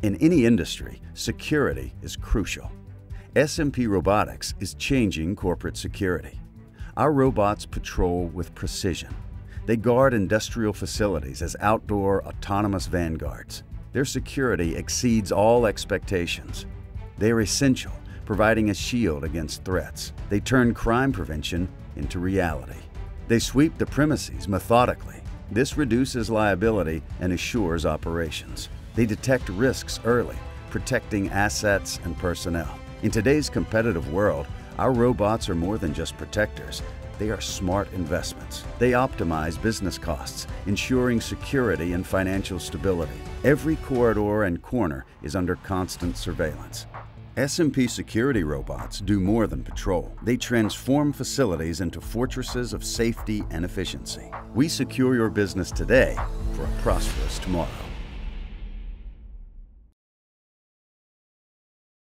In any industry, security is crucial. SMP Robotics is changing corporate security. Our robots patrol with precision. They guard industrial facilities as outdoor autonomous vanguards. Their security exceeds all expectations. They are essential, providing a shield against threats. They turn crime prevention into reality. They sweep the premises methodically. This reduces liability and assures operations. They detect risks early, protecting assets and personnel. In today's competitive world, our robots are more than just protectors. They are smart investments. They optimize business costs, ensuring security and financial stability. Every corridor and corner is under constant surveillance. SMP security robots do more than patrol. They transform facilities into fortresses of safety and efficiency. We secure your business today for a prosperous tomorrow.